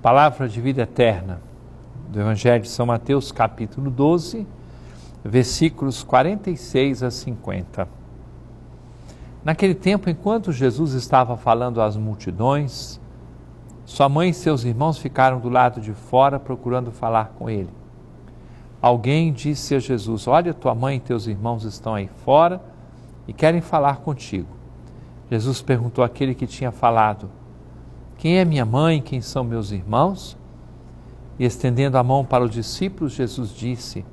Palavra de vida eterna do Evangelho de São Mateus, capítulo 12, versículos 46 a 50. Naquele tempo, enquanto Jesus estava falando às multidões, sua mãe e seus irmãos ficaram do lado de fora procurando falar com ele. Alguém disse a Jesus: Olha, tua mãe e teus irmãos estão aí fora e querem falar contigo. Jesus perguntou àquele que tinha falado: quem é minha mãe? Quem são meus irmãos? E estendendo a mão para os discípulos, Jesus disse: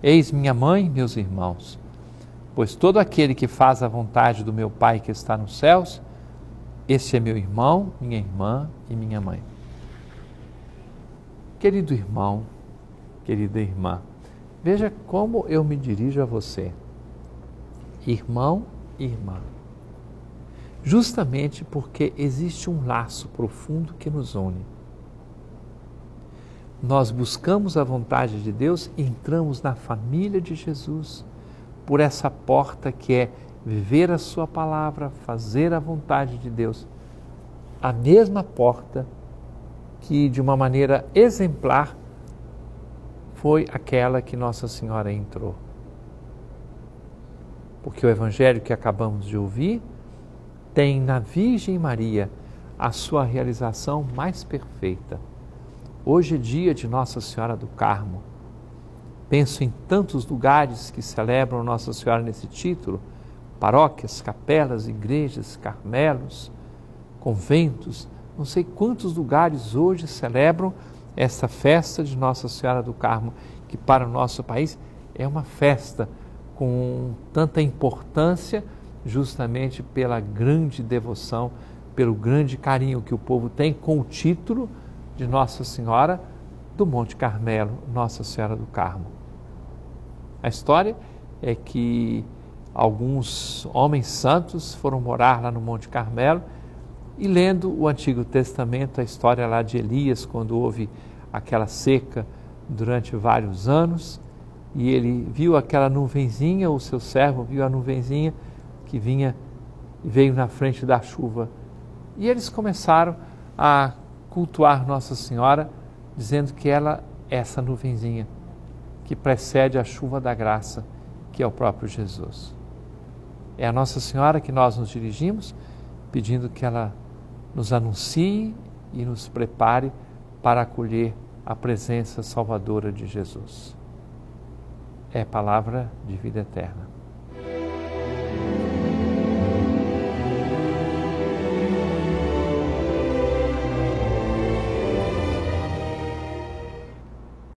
Eis minha mãe meus irmãos. Pois todo aquele que faz a vontade do meu Pai que está nos céus, esse é meu irmão, minha irmã e minha mãe. Querido irmão, querida irmã, veja como eu me dirijo a você. Irmão irmã justamente porque existe um laço profundo que nos une. Nós buscamos a vontade de Deus e entramos na família de Jesus por essa porta que é viver a Sua palavra, fazer a vontade de Deus. A mesma porta que, de uma maneira exemplar, foi aquela que Nossa Senhora entrou. Porque o Evangelho que acabamos de ouvir tem na Virgem Maria a sua realização mais perfeita. Hoje é dia de Nossa Senhora do Carmo. Penso em tantos lugares que celebram Nossa Senhora nesse título: paróquias, capelas, igrejas, carmelos, conventos, não sei quantos lugares hoje celebram essa festa de Nossa Senhora do Carmo, que para o nosso país é uma festa com tanta importância justamente pela grande devoção, pelo grande carinho que o povo tem com o título de Nossa Senhora do Monte Carmelo, Nossa Senhora do Carmo. A história é que alguns homens santos foram morar lá no Monte Carmelo e lendo o Antigo Testamento, a história lá de Elias, quando houve aquela seca durante vários anos, e ele viu aquela nuvenzinha, o seu servo viu a nuvenzinha que vinha e veio na frente da chuva. E eles começaram a cultuar Nossa Senhora, dizendo que ela é essa nuvenzinha que precede a chuva da graça, que é o próprio Jesus. É a Nossa Senhora que nós nos dirigimos, pedindo que ela nos anuncie e nos prepare para acolher a presença salvadora de Jesus. É palavra de vida eterna.